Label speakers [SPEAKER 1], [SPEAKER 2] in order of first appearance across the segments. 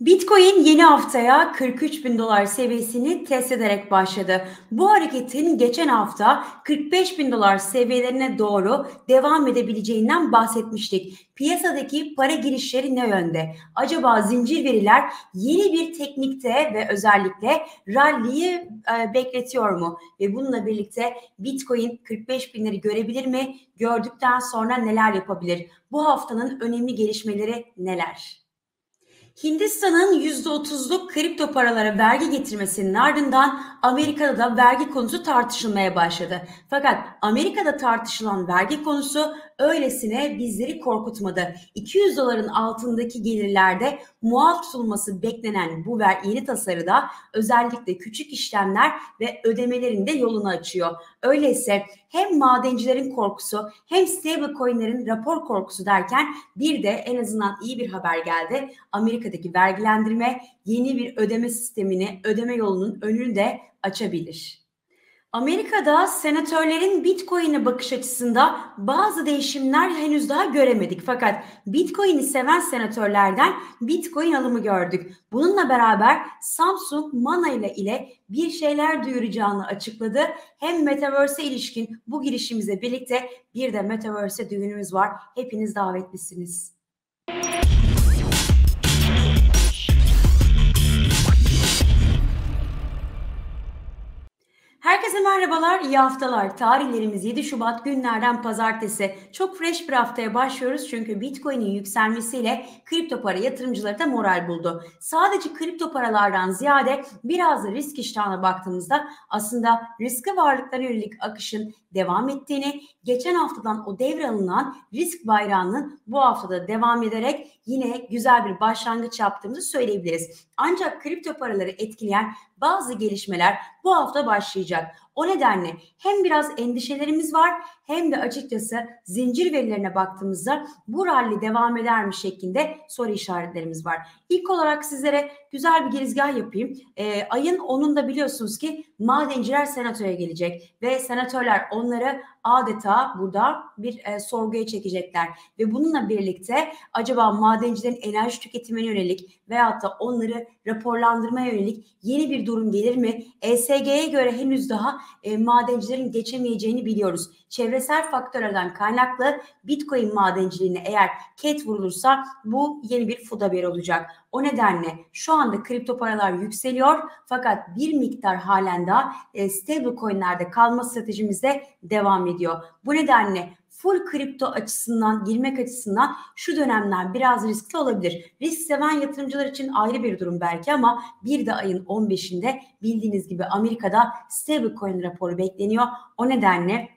[SPEAKER 1] Bitcoin yeni haftaya 43 bin dolar seviyesini test ederek başladı. Bu hareketin geçen hafta 45 bin dolar seviyelerine doğru devam edebileceğinden bahsetmiştik. Piyasadaki para girişleri ne yönde? Acaba zincir veriler yeni bir teknikte ve özellikle rally'yi e, bekletiyor mu? Ve bununla birlikte Bitcoin 45 binleri görebilir mi? Gördükten sonra neler yapabilir? Bu haftanın önemli gelişmeleri neler? Hindistan'ın %30'luk kripto paralara vergi getirmesinin ardından Amerika'da da vergi konusu tartışılmaya başladı. Fakat Amerika'da tartışılan vergi konusu öylesine bizleri korkutmadı. 200 doların altındaki gelirlerde muaf tutulması beklenen bu ver yeni tasarıda özellikle küçük işlemler ve ödemelerin de yolunu açıyor. Öyleyse hem madencilerin korkusu hem stablecoin'lerin rapor korkusu derken bir de en azından iyi bir haber geldi. Amerika'daki vergilendirme yeni bir ödeme sistemini, ödeme yolunun önünü de açabilir. Amerika'da senatörlerin Bitcoin'e bakış açısında bazı değişimler henüz daha göremedik. Fakat Bitcoin'i seven senatörlerden Bitcoin alımı gördük. Bununla beraber Samsung Mana ile ile bir şeyler duyuracağını açıkladı. Hem Metaverse'e ilişkin bu girişimizle birlikte bir de Metaverse düğünümüz var. Hepiniz davetlisiniz. Herkese merhabalar, iyi haftalar. Tarihlerimiz 7 Şubat günlerden pazartesi. Çok fresh bir haftaya başlıyoruz çünkü Bitcoin'in yükselmesiyle kripto para yatırımcıları da moral buldu. Sadece kripto paralardan ziyade biraz da risk iştahına baktığımızda aslında riskli varlıklara yönelik akışın devam ettiğini, geçen haftadan o devralınan risk bayrağının bu haftada devam ederek yine güzel bir başlangıç yaptığımızı söyleyebiliriz. Ancak kripto paraları etkileyen bazı gelişmeler bu hafta başlayacak. O nedenle hem biraz endişelerimiz var hem de açıkçası zincir verilerine baktığımızda bu rally devam eder mi şeklinde soru işaretlerimiz var. İlk olarak sizlere güzel bir girizgah yapayım. E, ayın 10'unda biliyorsunuz ki madenciler senatoya gelecek ve senatörler onları adeta burada bir e, sorguya çekecekler ve bununla birlikte acaba madencilerin enerji tüketimine yönelik veyahut da onları raporlandırmaya yönelik yeni bir durum gelir mi? ESG'ye göre henüz daha e, madencilerin geçemeyeceğini biliyoruz. Çevresel faktörlerden kaynaklı Bitcoin madenciliğine eğer ket vurulursa bu yeni bir food haber olacak. O nedenle şu anda kripto paralar yükseliyor fakat bir miktar halen daha e, stable coinlerde kalma stratejimizde devam ediyor. Bu nedenle full kripto açısından, girmek açısından şu dönemler biraz riskli olabilir. Risk seven yatırımcılar için ayrı bir durum belki ama bir de ayın 15'inde bildiğiniz gibi Amerika'da stablecoin raporu bekleniyor. O nedenle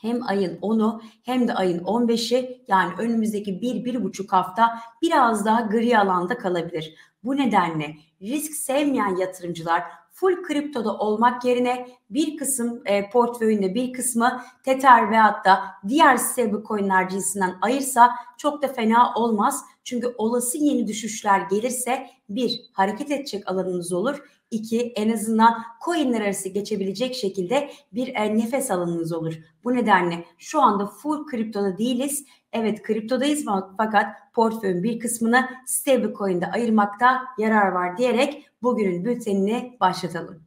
[SPEAKER 1] hem ayın 10'u hem de ayın 15'i yani önümüzdeki bir, bir buçuk hafta biraz daha gri alanda kalabilir. Bu nedenle risk sevmeyen yatırımcılar full kriptoda olmak yerine bir kısım e, portföyünde bir kısmı Tether ve hatta diğer stablecoin'ler cinsinden ayırsa çok da fena olmaz. Çünkü olası yeni düşüşler gelirse bir hareket edecek alanınız olur. İki en azından coinler arası geçebilecek şekilde bir e, nefes alanınız olur. Bu nedenle şu anda full kriptoda değiliz. Evet kriptodayız fakat portföyün bir kısmını stablecoin'de ayırmakta yarar var diyerek bugünün bültenini başlatalım.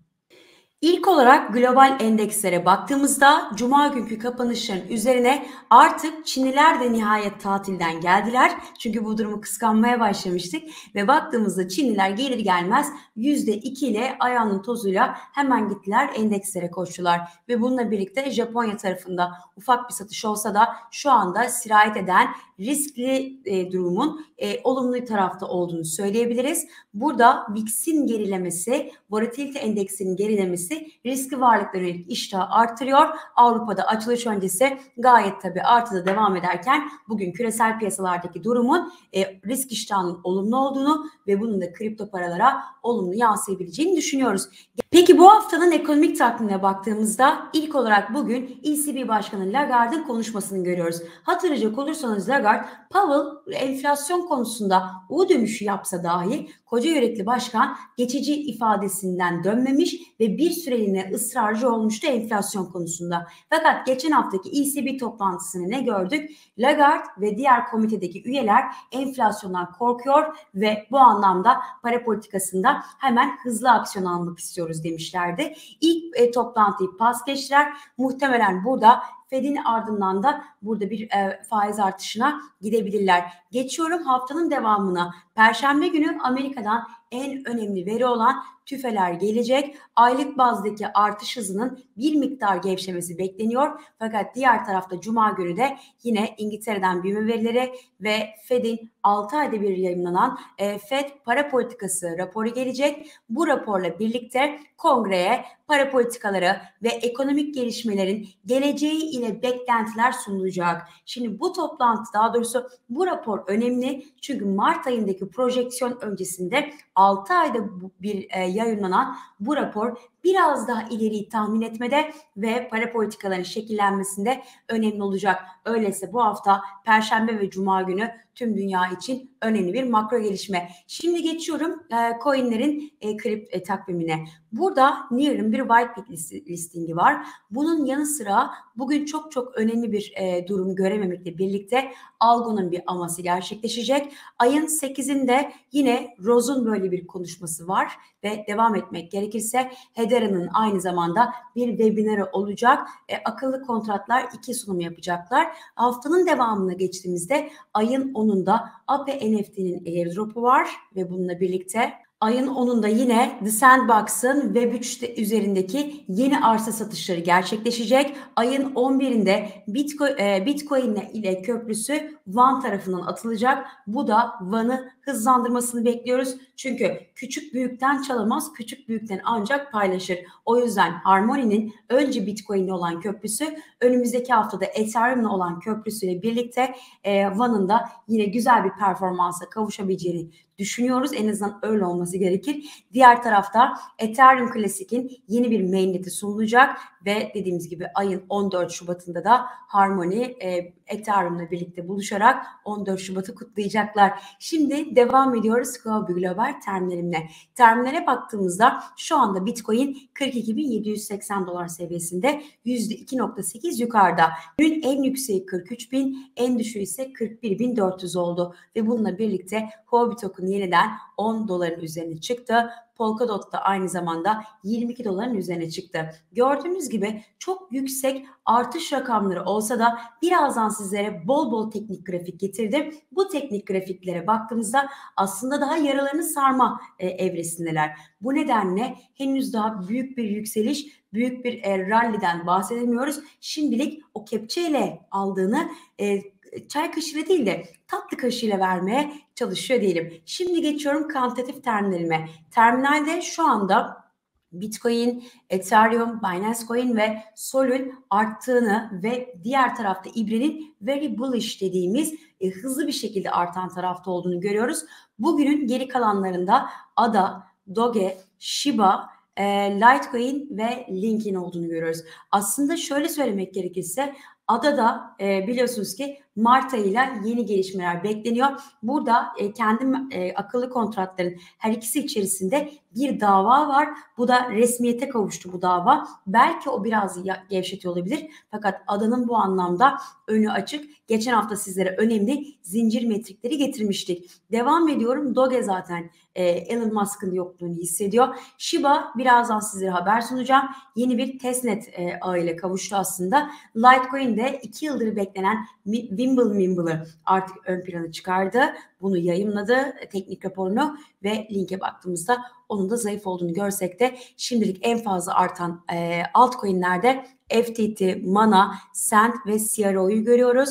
[SPEAKER 1] İlk olarak global endekslere baktığımızda cuma günkü kapanışların üzerine artık Çinliler de nihayet tatilden geldiler. Çünkü bu durumu kıskanmaya başlamıştık ve baktığımızda Çinliler gelir gelmez %2 ile ayağının tozuyla hemen gittiler endekslere koştular. Ve bununla birlikte Japonya tarafında ufak bir satış olsa da şu anda sirayet eden riskli e, durumun e, olumlu tarafta olduğunu söyleyebiliriz. Burada VIX'in gerilemesi, volatilite endeksinin gerilemesi riskli varlıklara yönelik iştahı artırıyor. Avrupa'da açılış öncesi gayet tabii artıda devam ederken bugün küresel piyasalardaki durumun e, risk iştahının olumlu olduğunu ve bunun da kripto paralara olumlu yansıyabileceğini düşünüyoruz. Peki bu haftanın ekonomik takvimine baktığımızda ilk olarak bugün ECB Başkanı Lagarde'ın konuşmasını görüyoruz. Hatırlayacak olursanız Lagarde, Powell enflasyon konusunda U dönüşü yapsa dahi koca yürekli başkan geçici ifadesinden dönmemiş ve bir süreliğine ısrarcı olmuştu enflasyon konusunda. Fakat geçen haftaki ECB toplantısını ne gördük? Lagarde ve diğer komitedeki üyeler enflasyondan korkuyor ve bu anlamda para politikasında hemen hızlı aksiyon almak istiyoruz demişlerdi. İlk e, toplantıyı pas geçtiler. Muhtemelen burada Fed'in ardından da burada bir e, faiz artışına gidebilirler. Geçiyorum haftanın devamına. Perşembe günü Amerika'dan en önemli veri olan tüfeler gelecek. Aylık bazdaki artış hızının bir miktar gevşemesi bekleniyor. Fakat diğer tarafta Cuma günü de yine İngiltere'den büyüme verileri ve Fed'in 6 ayda bir yayınlanan e, Fed para politikası raporu gelecek. Bu raporla birlikte kongreye para politikaları ve ekonomik gelişmelerin geleceği ile beklentiler sunulacak. Şimdi bu toplantı daha doğrusu bu rapor önemli çünkü Mart ayındaki projeksiyon öncesinde 6 ayda bir e, yayınlanan bu rapor biraz daha ileriyi tahmin etmede ve para politikalarının şekillenmesinde önemli olacak. Öyleyse bu hafta Perşembe ve Cuma günü tüm dünya için önemli bir makro gelişme. Şimdi geçiyorum e, coinlerin e, krip e, takvimine. Burada Near'ın bir white listingi var. Bunun yanı sıra bugün çok çok önemli bir e, durum görememekle birlikte Algo'nun bir aması gerçekleşecek. Ayın 8'inde yine Rose'un böyle bir konuşması var ve devam etmek gerekirse Hedera'nın aynı zamanda bir webinarı olacak. E, akıllı kontratlar iki sunum yapacaklar. Haftanın devamına geçtiğimizde ayın 10'unda Ape NFT'nin airdrop'u var ve bununla birlikte Ayın 10'unda yine The Sandbox'ın Web3 üzerindeki yeni arsa satışları gerçekleşecek. Ayın 11'inde Bitcoin, e, Bitcoin ile köprüsü Van tarafından atılacak. Bu da Van'ı hızlandırmasını bekliyoruz. Çünkü küçük büyükten çalamaz, küçük büyükten ancak paylaşır. O yüzden Harmony'nin önce Bitcoin'le olan köprüsü, önümüzdeki haftada Ethereum'la olan köprüsüyle birlikte e, Van'ın da yine güzel bir performansa kavuşabileceğini düşünüyoruz. En azından öyle olması gerekir. Diğer tarafta Ethereum Classic'in yeni bir mainnet'i sunulacak ve dediğimiz gibi ayın 14 Şubat'ında da Harmony e, Ethereum'la birlikte buluşarak 14 Şubat'ı kutlayacaklar. Şimdi devam ediyoruz Huobi Global terminalimle. Terminale baktığımızda şu anda Bitcoin 42.780 dolar seviyesinde %2.8 yukarıda. Dün en yükseği 43.000, en düşüğü ise 41.400 oldu ve bununla birlikte Huobi token yeniden 10 doların üzerine çıktı. Polkadot da aynı zamanda 22 doların üzerine çıktı. Gördüğünüz gibi çok yüksek artış rakamları olsa da birazdan sizlere bol bol teknik grafik getirdim. Bu teknik grafiklere baktığımızda aslında daha yaralarını sarma e, evresindeler. Bu nedenle henüz daha büyük bir yükseliş, büyük bir e, rally'den bahsedemiyoruz. Şimdilik o kepçeyle aldığını e, çay kaşığıyla değil de tatlı kaşığıyla vermeye çalışıyor diyelim. Şimdi geçiyorum kantitatif terminalime. Terminalde şu anda Bitcoin, Ethereum, Binance Coin ve Sol'ün arttığını ve diğer tarafta İbre'nin very bullish dediğimiz e, hızlı bir şekilde artan tarafta olduğunu görüyoruz. Bugünün geri kalanlarında ADA, Doge, Shiba, e, Litecoin ve Link'in olduğunu görüyoruz. Aslında şöyle söylemek gerekirse Adada e, biliyorsunuz ki Mart ayıyla yeni gelişmeler bekleniyor. Burada e, kendi e, akıllı kontratların her ikisi içerisinde bir dava var. Bu da resmiyete kavuştu bu dava. Belki o biraz gevşetiyor olabilir. Fakat adanın bu anlamda önü açık. Geçen hafta sizlere önemli zincir metrikleri getirmiştik. Devam ediyorum. Doge zaten e, Elon Musk'ın yokluğunu hissediyor. Shiba birazdan sizlere haber sunacağım. Yeni bir testnet e, ağıyla kavuştu aslında. Litecoin de iki yıldır beklenen Wimble Wimble'ı artık ön plana çıkardı. Bunu yayınladı teknik raporunu ve linke baktığımızda onun da zayıf olduğunu görsek de şimdilik en fazla artan e, altcoin'lerde FTT, Mana, Sand ve CRO'yu görüyoruz.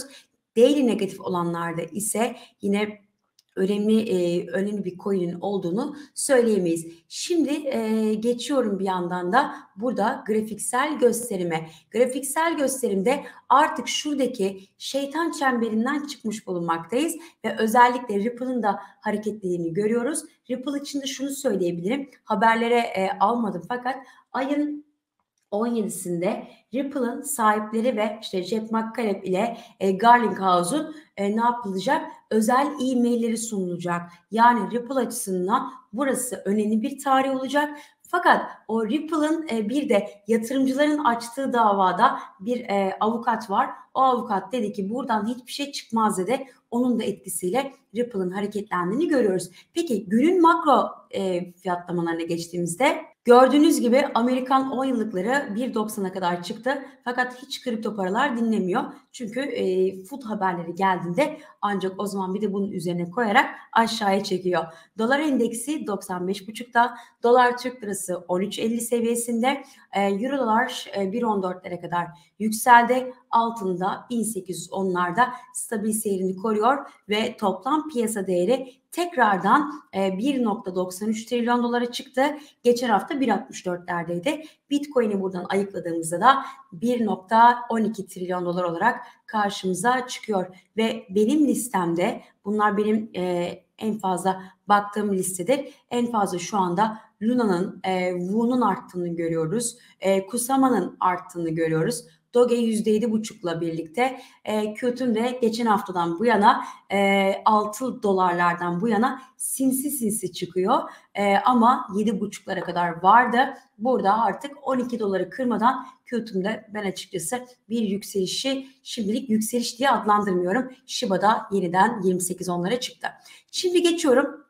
[SPEAKER 1] Daily negatif olanlarda ise yine önemli e, önemli bir coin'in olduğunu söyleyemeyiz. Şimdi e, geçiyorum bir yandan da burada grafiksel gösterime. Grafiksel gösterimde artık şuradaki şeytan çemberinden çıkmış bulunmaktayız ve özellikle Ripple'ın da hareketliliğini görüyoruz. Ripple için de şunu söyleyebilirim. Haberlere e, almadım fakat ayın 17'sinde Ripple'ın sahipleri ve işte Jeff McCaleb ile e, Garling House'un e, ne yapılacak? Özel e-mailleri sunulacak. Yani Ripple açısından burası önemli bir tarih olacak. Fakat o Ripple'ın e, bir de yatırımcıların açtığı davada bir e, avukat var. O avukat dedi ki buradan hiçbir şey çıkmaz dedi. Onun da etkisiyle Ripple'ın hareketlendiğini görüyoruz. Peki günün makro e, fiyatlamalarına geçtiğimizde Gördüğünüz gibi Amerikan 10 yıllıkları 1.90'a kadar çıktı. Fakat hiç kripto paralar dinlemiyor. Çünkü e, food haberleri geldiğinde ancak o zaman bir de bunun üzerine koyarak aşağıya çekiyor. Dolar endeksi 95.5'ta, dolar Türk lirası 13.50 seviyesinde, e, euro dolar e, 1.14'lere kadar yükseldi. Altında 1810'larda stabil seyrini koruyor ve toplam piyasa değeri tekrardan e, 1.93 trilyon dolara çıktı. Geçen hafta 1.64'lerdeydi. Bitcoin'i buradan ayıkladığımızda da 1.12 trilyon dolar olarak karşımıza çıkıyor. Ve benim listemde bunlar benim e, en fazla baktığım listedir. En fazla şu anda Luna'nın, e, Wu'nun arttığını görüyoruz. E, Kusama'nın arttığını görüyoruz. Doge %7,5'la birlikte e, Qt'ün de geçen haftadan bu yana e, 6 dolarlardan bu yana sinsi sinsi çıkıyor. E, ama 7,5'lara kadar vardı. Burada artık 12 doları kırmadan Qt'ümde ben açıkçası bir yükselişi şimdilik yükseliş diye adlandırmıyorum. Shiba'da yeniden 28 onlara çıktı. Şimdi geçiyorum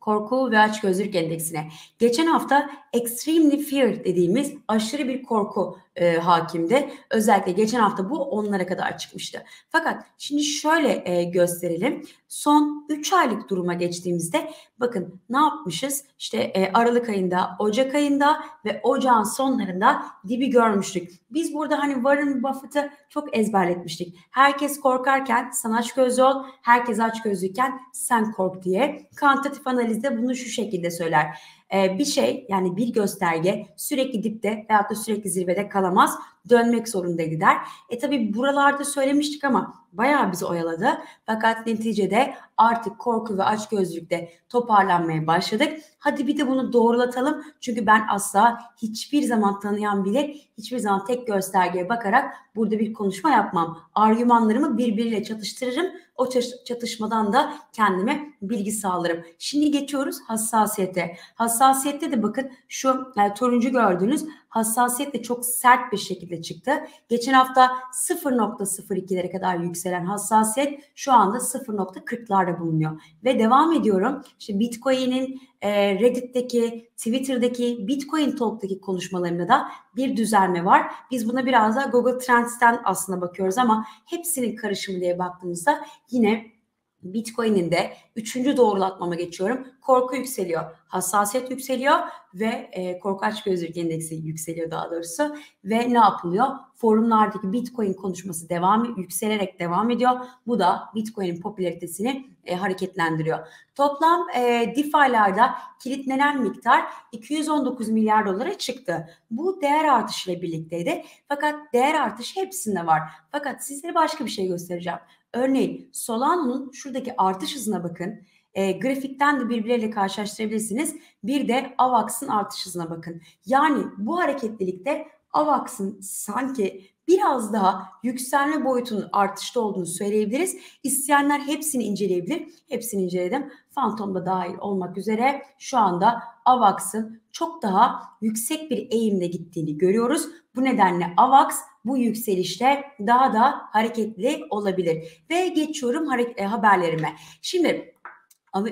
[SPEAKER 1] korku ve açgözlülük endeksine. Geçen hafta extremely fear dediğimiz aşırı bir korku e, hakimdi. Özellikle geçen hafta bu onlara kadar çıkmıştı. Fakat şimdi şöyle e, gösterelim. Son 3 aylık duruma geçtiğimizde bakın ne yapmışız? İşte e, Aralık ayında, Ocak ayında ve Ocağın sonlarında dibi görmüştük. Biz burada hani Warren Buffett'ı çok ezberletmiştik. Herkes korkarken sen aç gözlü ol, herkes aç gözlüyken sen kork diye. Kantatif analizde bunu şu şekilde söyler e, bir şey yani bir gösterge sürekli dipte veyahut da sürekli zirvede kalamaz. Dönmek zorundaydı der. E tabi buralarda söylemiştik ama bayağı bizi oyaladı. Fakat neticede artık korku ve açgözlükte toparlanmaya başladık. Hadi bir de bunu doğrulatalım. Çünkü ben asla hiçbir zaman tanıyan bile hiçbir zaman tek göstergeye bakarak burada bir konuşma yapmam. Argümanlarımı birbiriyle çatıştırırım. O çatışmadan da kendime bilgi sağlarım. Şimdi geçiyoruz hassasiyete. Hassasiyette de bakın şu yani turuncu gördüğünüz hassasiyet de çok sert bir şekilde çıktı. Geçen hafta 0.02'lere kadar yükselen hassasiyet şu anda 0.40'larda bulunuyor. Ve devam ediyorum. İşte Bitcoin'in e, Reddit'teki, Twitter'daki, Bitcoin Talk'taki konuşmalarında da bir düzelme var. Biz buna biraz da Google Trends'ten aslında bakıyoruz ama hepsinin karışımı diye baktığımızda yine Bitcoin'in de üçüncü doğrulatmama geçiyorum. Korku yükseliyor, hassasiyet yükseliyor ve e, korku açgözlülük endeksi yükseliyor daha doğrusu. Ve ne yapılıyor? Forumlardaki Bitcoin konuşması devam yükselerek devam ediyor. Bu da Bitcoin'in popülaritesini e, hareketlendiriyor. Toplam e, DeFi'larda kilitlenen miktar 219 milyar dolara çıktı. Bu değer artışıyla birlikteydi. Fakat değer artışı hepsinde var. Fakat sizlere başka bir şey göstereceğim. Örneğin Solano'nun şuradaki artış hızına bakın. E, grafikten de birbirleriyle karşılaştırabilirsiniz. Bir de AVAX'ın artış hızına bakın. Yani bu hareketlilikte AVAX'ın sanki biraz daha yükselme boyutunun artışta olduğunu söyleyebiliriz. İsteyenler hepsini inceleyebilir. Hepsini inceledim. Phantom da dahil olmak üzere şu anda AVAX'ın çok daha yüksek bir eğimle gittiğini görüyoruz. Bu nedenle AVAX bu yükselişte daha da hareketli olabilir. Ve geçiyorum e, haberlerime. Şimdi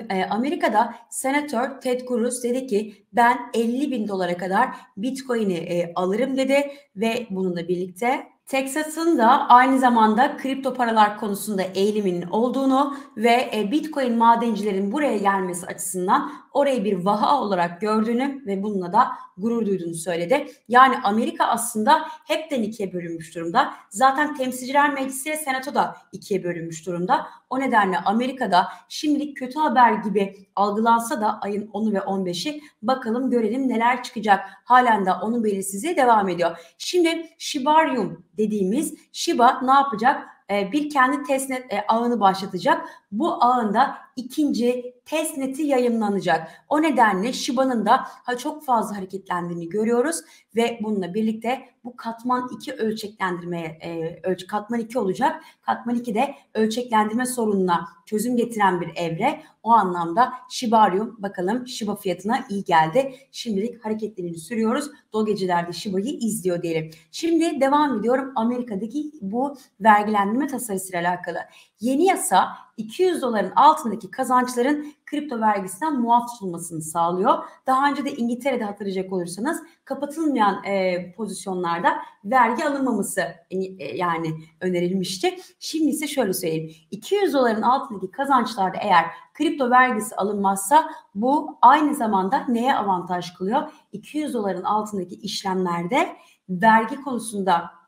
[SPEAKER 1] e, Amerika'da senatör Ted Cruz dedi ki ben 50 bin dolara kadar Bitcoin'i e, alırım dedi ve bununla birlikte Texas'ın da aynı zamanda kripto paralar konusunda eğiliminin olduğunu ve e, Bitcoin madencilerin buraya gelmesi açısından orayı bir vaha olarak gördüğünü ve bununla da gurur duyduğunu söyledi. Yani Amerika aslında hepten ikiye bölünmüş durumda. Zaten temsilciler meclisi ve senato da ikiye bölünmüş durumda. O nedenle Amerika'da şimdilik kötü haber gibi algılansa da ayın 10'u ve 15'i bakalım görelim neler çıkacak. Halen de onun belirsizliği devam ediyor. Şimdi Shibarium dediğimiz Shiba ne yapacak? Ee, bir kendi testnet e, ağını başlatacak. Bu ağında ikinci testneti yayınlanacak. O nedenle Shiba'nın da çok fazla hareketlendiğini görüyoruz ve bununla birlikte bu katman 2 ölçeklendirmeye e, ölç katman 2 olacak. Katman 2 de ölçeklendirme sorununa çözüm getiren bir evre. O anlamda Shibarium bakalım Shiba fiyatına iyi geldi. Şimdilik hareketlerini sürüyoruz. Dol gecelerde Shiba'yı izliyor diyelim. Şimdi devam ediyorum Amerika'daki bu vergilendirme tasarısıyla alakalı. Yeni yasa 200 doların altındaki kazançların kripto vergisinden muaf tutulmasını sağlıyor. Daha önce de İngiltere'de hatırlayacak olursanız kapatılmayan e, pozisyonlarda vergi alınmaması e, yani önerilmişti. Şimdi ise şöyle söyleyeyim. 200 doların altındaki kazançlarda eğer kripto vergisi alınmazsa bu aynı zamanda neye avantaj kılıyor? 200 doların altındaki işlemlerde vergi konusunda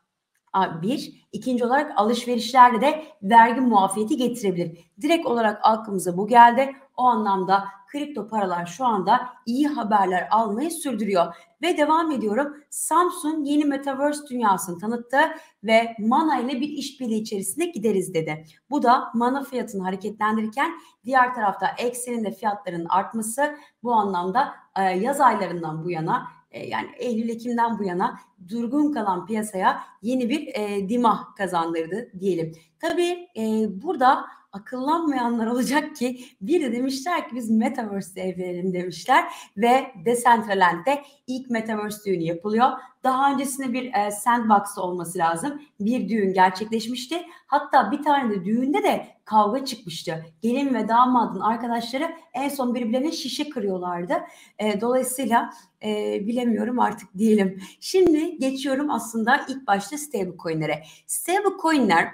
[SPEAKER 1] bir. ikinci olarak alışverişlerde de vergi muafiyeti getirebilir. Direkt olarak aklımıza bu geldi. O anlamda kripto paralar şu anda iyi haberler almayı sürdürüyor. Ve devam ediyorum. Samsung yeni Metaverse dünyasını tanıttı ve Mana ile bir işbirliği içerisinde gideriz dedi. Bu da Mana fiyatını hareketlendirirken diğer tarafta Excel'in de fiyatlarının artması bu anlamda yaz aylarından bu yana e, yani Eylül-Ekim'den bu yana durgun kalan piyasaya yeni bir e, dimah kazandırdı diyelim. Tabii e, burada akıllanmayanlar olacak ki bir de demişler ki biz Metaverse'de evlenelim demişler ve Decentraland'de ilk Metaverse düğünü yapılıyor. Daha öncesinde bir e, sandbox olması lazım. Bir düğün gerçekleşmişti. Hatta bir tane de düğünde de kavga çıkmıştı. Gelin ve damadın arkadaşları en son birbirlerine şişe kırıyorlardı. E, dolayısıyla e, bilemiyorum artık diyelim. Şimdi geçiyorum aslında ilk başta stablecoin'lere. Stablecoin'ler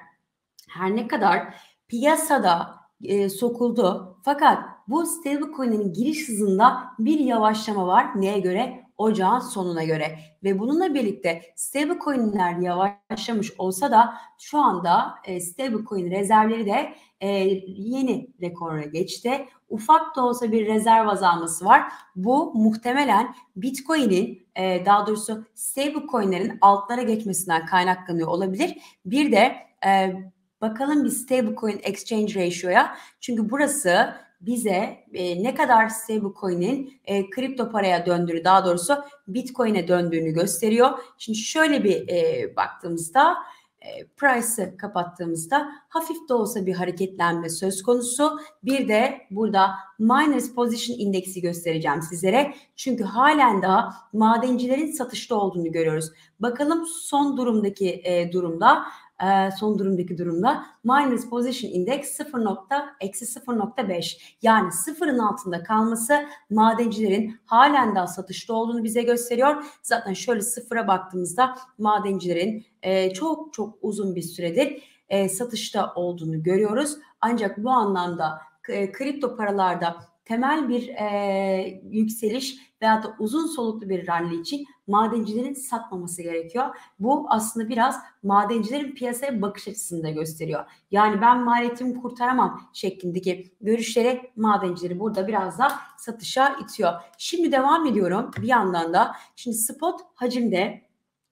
[SPEAKER 1] her ne kadar piyasada e, sokuldu. Fakat bu stablecoin'lerin giriş hızında bir yavaşlama var. Neye göre? Ocağın sonuna göre. Ve bununla birlikte stablecoin'ler yavaşlamış olsa da şu anda e, stablecoin rezervleri de e, yeni rekora geçti. Ufak da olsa bir rezerv azalması var. Bu muhtemelen Bitcoin'in e, daha doğrusu stablecoin'lerin altlara geçmesinden kaynaklanıyor olabilir. Bir de e, Bakalım bir stablecoin exchange ratio'ya. Çünkü burası bize e, ne kadar stablecoin'in e, kripto paraya döndüğünü daha doğrusu bitcoin'e döndüğünü gösteriyor. Şimdi şöyle bir e, baktığımızda e, price'ı kapattığımızda hafif de olsa bir hareketlenme söz konusu. Bir de burada miners position indeksi göstereceğim sizlere. Çünkü halen daha madencilerin satışta olduğunu görüyoruz. Bakalım son durumdaki e, durumda e, son durumdaki durumda minus position index 0. eksi 0.5 yani sıfırın altında kalması madencilerin halen daha satışta olduğunu bize gösteriyor. Zaten şöyle sıfıra baktığımızda madencilerin e, çok çok uzun bir süredir e, satışta olduğunu görüyoruz. Ancak bu anlamda kripto paralarda temel bir e, yükseliş veya da uzun soluklu bir rally için madencilerin satmaması gerekiyor. Bu aslında biraz madencilerin piyasaya bakış açısını da gösteriyor. Yani ben maliyetimi kurtaramam şeklindeki görüşleri madencileri burada biraz da satışa itiyor. Şimdi devam ediyorum bir yandan da. Şimdi spot hacimde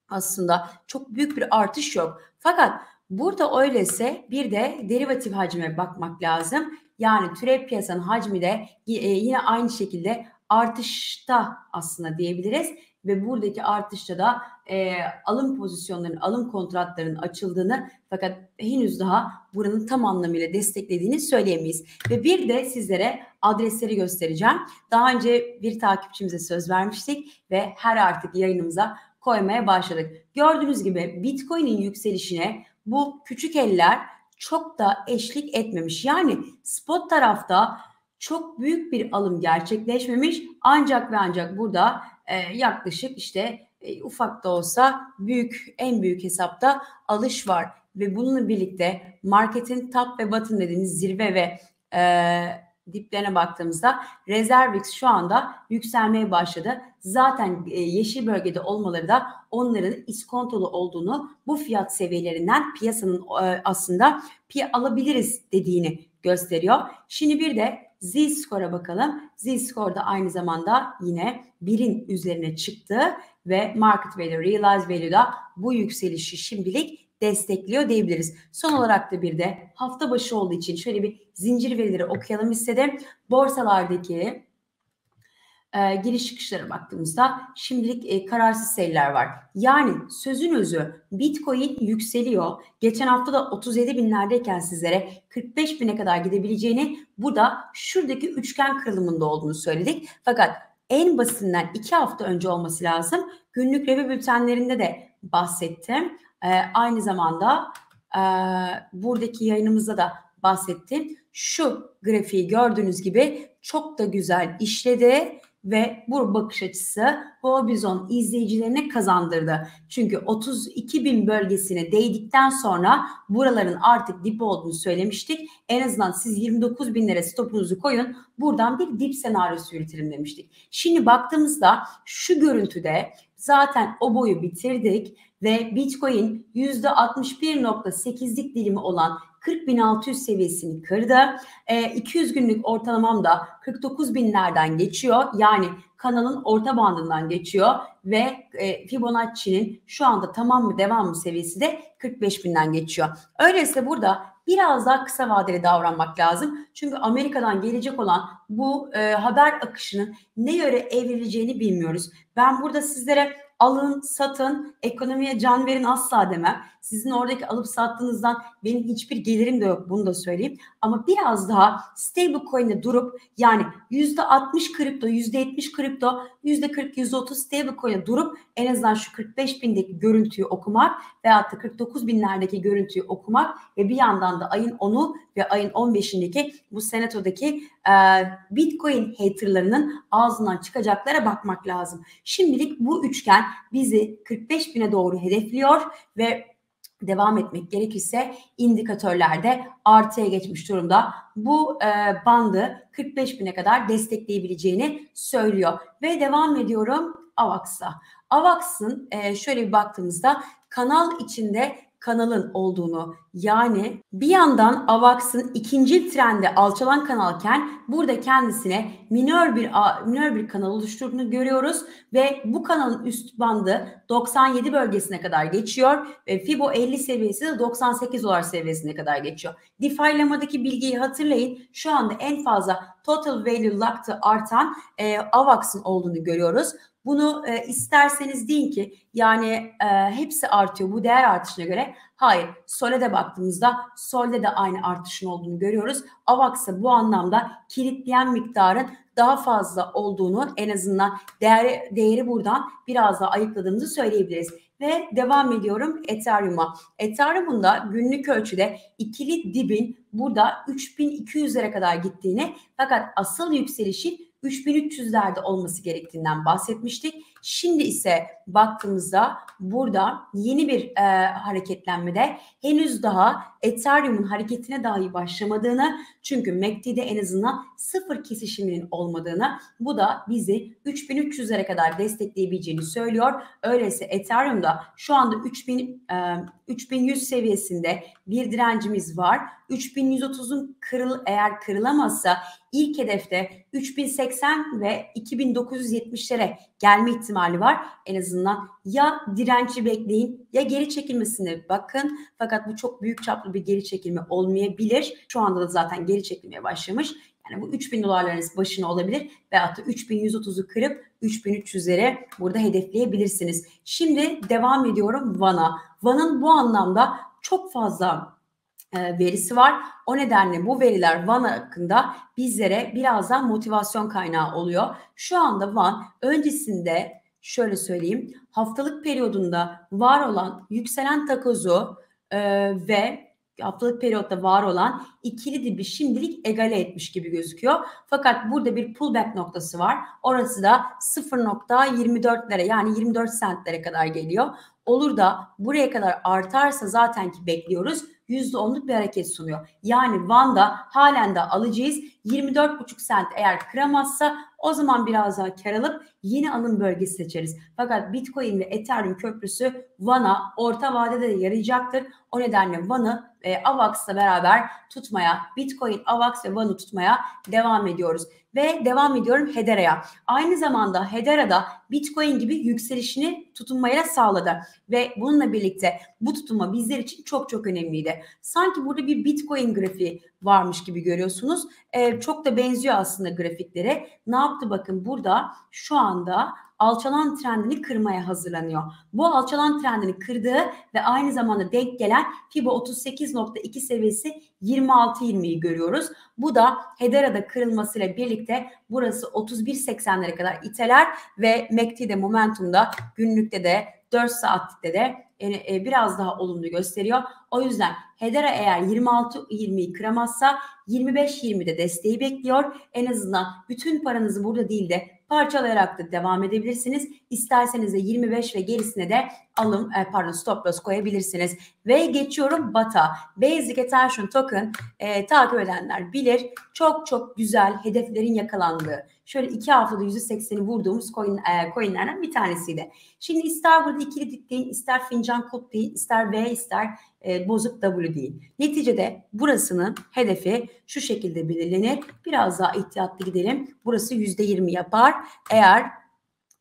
[SPEAKER 1] aslında çok büyük bir artış yok. Fakat burada öyleyse bir de derivatif hacme bakmak lazım. Yani türev piyasanın hacmi de e, yine aynı şekilde artışta aslında diyebiliriz ve buradaki artışta da e, alım pozisyonlarının, alım kontratlarının açıldığını fakat henüz daha buranın tam anlamıyla desteklediğini söyleyemeyiz. Ve bir de sizlere adresleri göstereceğim. Daha önce bir takipçimize söz vermiştik ve her artık yayınımıza koymaya başladık. Gördüğünüz gibi Bitcoin'in yükselişine bu küçük eller çok da eşlik etmemiş. Yani spot tarafta çok büyük bir alım gerçekleşmemiş ancak ve ancak burada e, yaklaşık işte e, ufak da olsa büyük en büyük hesapta alış var ve bununla birlikte marketin top ve bottom dediğimiz zirve ve e, diplerine baktığımızda Reservix şu anda yükselmeye başladı. Zaten e, yeşil bölgede olmaları da onların iskontolu olduğunu bu fiyat seviyelerinden piyasanın e, aslında piy alabiliriz dediğini gösteriyor. Şimdi bir de Z-Score'a bakalım. Z-Score da aynı zamanda yine birin üzerine çıktı ve market value, realized value da bu yükselişi şimdilik destekliyor diyebiliriz. Son olarak da bir de hafta başı olduğu için şöyle bir zincir verileri okuyalım istedim. Borsalardaki e, giriş çıkışlara baktığımızda şimdilik e, kararsız seyirler var. Yani sözün özü Bitcoin yükseliyor. Geçen hafta da 37 binlerdeyken sizlere 45 bine kadar gidebileceğini burada şuradaki üçgen kırılımında olduğunu söyledik. Fakat en basitinden iki hafta önce olması lazım. Günlük revi bültenlerinde de bahsettim. E, aynı zamanda e, buradaki yayınımızda da bahsettim. Şu grafiği gördüğünüz gibi çok da güzel işledi ve bu bakış açısı Hobizon izleyicilerine kazandırdı. Çünkü 32 bin bölgesine değdikten sonra buraların artık dip olduğunu söylemiştik. En azından siz 29 binlere stopunuzu koyun. Buradan bir dip senaryosu üretelim demiştik. Şimdi baktığımızda şu görüntüde zaten o boyu bitirdik ve Bitcoin %61.8'lik dilimi olan 40.600 seviyesini kırdı. E, 200 günlük ortalamam da 49 binlerden geçiyor. Yani kanalın orta bandından geçiyor ve e, Fibonacci'nin şu anda tamam mı devam mı seviyesi de 45 binden geçiyor. Öyleyse burada biraz daha kısa vadeli davranmak lazım. Çünkü Amerika'dan gelecek olan bu e, haber akışının ne yöre evrileceğini bilmiyoruz. Ben burada sizlere alın, satın, ekonomiye can verin asla demem. Sizin oradaki alıp sattığınızdan benim hiçbir gelirim de yok bunu da söyleyeyim. Ama biraz daha stable coin'de durup yani %60 kripto, %70 kripto, %40, %30 stable coin'de durup en azından şu 45 bindeki görüntüyü okumak veyahut da 49 binlerdeki görüntüyü okumak ve bir yandan da ayın 10'u ve ayın 15'indeki bu senatodaki e, Bitcoin haterlarının ağzından çıkacaklara bakmak lazım. Şimdilik bu üçgen bizi 45 bine doğru hedefliyor ve devam etmek gerekirse indikatörlerde artıya geçmiş durumda. Bu e, bandı 45 bine kadar destekleyebileceğini söylüyor. Ve devam ediyorum AVAX'a. AVAX'ın e, şöyle bir baktığımızda kanal içinde kanalın olduğunu yani bir yandan AVAX'ın ikinci trende alçalan kanalken burada kendisine minör bir minör bir kanal oluşturduğunu görüyoruz ve bu kanalın üst bandı 97 bölgesine kadar geçiyor ve Fibo 50 seviyesi de 98 dolar seviyesine kadar geçiyor. DeFi'lamadaki bilgiyi hatırlayın. Şu anda en fazla total value lock'ta artan e, AVAX'ın olduğunu görüyoruz. Bunu e, isterseniz deyin ki yani e, hepsi artıyor bu değer artışına göre. Hayır. Sol'e de baktığımızda Sol'de de aynı artışın olduğunu görüyoruz. AVAX'a bu anlamda kilitleyen miktarın daha fazla olduğunu en azından değeri, değeri buradan biraz daha ayıkladığımızı söyleyebiliriz. Ve devam ediyorum Ethereum'a. Ethereum'un da günlük ölçüde ikili dibin burada 3200'lere kadar gittiğini fakat asıl yükselişin 3300'lerde olması gerektiğinden bahsetmiştik. Şimdi ise baktığımızda burada yeni bir e, hareketlenmede henüz daha Ethereum'un hareketine dahi başlamadığını çünkü MACD'de en azından sıfır kesişiminin olmadığını bu da bizi 3300'lere kadar destekleyebileceğini söylüyor. Öyleyse Ethereum'da şu anda 3000 e, 3100 seviyesinde bir direncimiz var. 3130'un kırıl eğer kırılamazsa ilk hedefte 3080 ve 2970'lere gelme ihtimali var. En azından ya direnci bekleyin ya geri çekilmesine bakın. Fakat bu çok büyük çaplı bir geri çekilme olmayabilir. Şu anda da zaten geri çekilmeye başlamış. Yani bu 3000 dolarların başına olabilir ve hatta 3130'u kırıp 3300'lere burada hedefleyebilirsiniz. Şimdi devam ediyorum Van'a. Van'ın bu anlamda çok fazla verisi var. O nedenle bu veriler Van hakkında bizlere biraz daha motivasyon kaynağı oluyor. Şu anda Van öncesinde şöyle söyleyeyim haftalık periyodunda var olan yükselen takozu e, ve haftalık periyotta var olan ikili dibi şimdilik egale etmiş gibi gözüküyor. Fakat burada bir pullback noktası var. Orası da 0.24'lere yani 24 centlere kadar geliyor. Olur da buraya kadar artarsa zaten ki bekliyoruz %10'luk bir hareket sunuyor. Yani Van'da halen de alacağız. 24,5 sent eğer kıramazsa o zaman biraz daha kar alıp yeni alım bölgesi seçeriz. Fakat Bitcoin ve Ethereum köprüsü Van'a orta vadede de yarayacaktır. O nedenle Van'ı e, AVAX'la beraber tutmaya, Bitcoin, AVAX ve Van'ı tutmaya devam ediyoruz. Ve devam ediyorum Hedera'ya. Aynı zamanda Hedera'da Bitcoin gibi yükselişini tutunmaya sağladı. Ve bununla birlikte bu tutunma bizler için çok çok önemliydi. Sanki burada bir Bitcoin grafiği varmış gibi görüyorsunuz. Ee, çok da benziyor aslında grafiklere. Ne yaptı bakın burada şu anda alçalan trendini kırmaya hazırlanıyor. Bu alçalan trendini kırdığı ve aynı zamanda denk gelen FIBA 38.2 seviyesi 26.20'yi görüyoruz. Bu da Hedera'da kırılmasıyla birlikte burası 31.80'lere kadar iteler ve MACD'de momentumda günlükte de 4 saatlikte de e, biraz daha olumlu gösteriyor. O yüzden Hedera eğer 26-20'yi kıramazsa 25-20'de desteği bekliyor. En azından bütün paranızı burada değil de parçalayarak da devam edebilirsiniz. İsterseniz de 25 ve gerisine de alım e, pardon stop loss koyabilirsiniz. Ve geçiyorum BATA. Basic Attention Token e, takip edenler bilir. Çok çok güzel hedeflerin yakalandığı. Şöyle iki haftada %80'i vurduğumuz coin, e, coinlerden bir tanesiydi. Şimdi ister burada ikili dikleyin, ister fincan kod değil, ister V, ister e, bozuk W değil. Neticede burasının hedefi şu şekilde belirlenir. Biraz daha ihtiyatlı gidelim. Burası %20 yapar. Eğer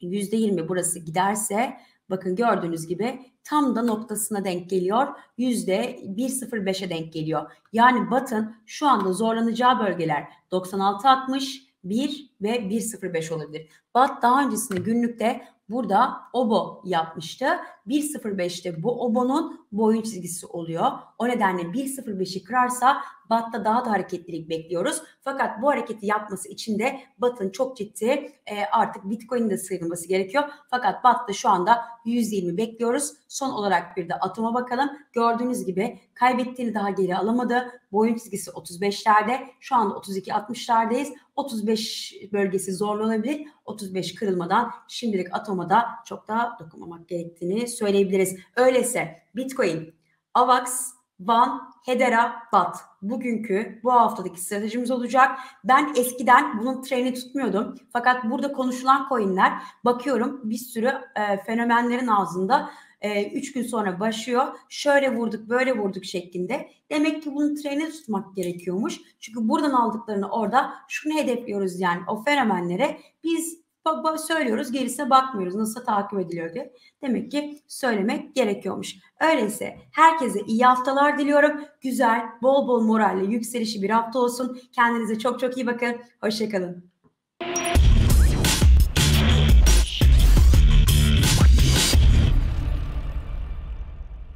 [SPEAKER 1] %20 burası giderse bakın gördüğünüz gibi tam da noktasına denk geliyor. Yüzde 1.05'e denk geliyor. Yani Batın şu anda zorlanacağı bölgeler 96.60, 1 ve 1.05 olabilir. Bat daha öncesinde günlükte burada obo yapmıştı. 1.05'te bu obonun boyun çizgisi oluyor. O nedenle 1.05'i kırarsa BAT'ta daha da hareketlilik bekliyoruz. Fakat bu hareketi yapması için de BAT'ın çok ciddi e, artık Bitcoin'in de sıyrılması gerekiyor. Fakat BAT'ta şu anda 120 bekliyoruz. Son olarak bir de Atom'a bakalım. Gördüğünüz gibi kaybettiğini daha geri alamadı. Boyun çizgisi 35'lerde. Şu anda 32-60'lardayız. 35 bölgesi zorlu olabilir. 35 kırılmadan şimdilik Atom'a da çok daha dokunmamak gerektiğini söyleyebiliriz. Öyleyse Bitcoin, AVAX, Van, Hedera, Bat. Bugünkü bu haftadaki stratejimiz olacak. Ben eskiden bunun treni tutmuyordum. Fakat burada konuşulan coinler bakıyorum bir sürü e, fenomenlerin ağzında 3 e, gün sonra başlıyor. Şöyle vurduk böyle vurduk şeklinde. Demek ki bunun treni tutmak gerekiyormuş. Çünkü buradan aldıklarını orada şunu hedefliyoruz yani o fenomenlere. Biz söylüyoruz gerisine bakmıyoruz nasıl takip ediliyor diye. Demek ki söylemek gerekiyormuş. Öyleyse herkese iyi haftalar diliyorum. Güzel, bol bol moralle yükselişi bir hafta olsun. Kendinize çok çok iyi bakın. Hoşçakalın.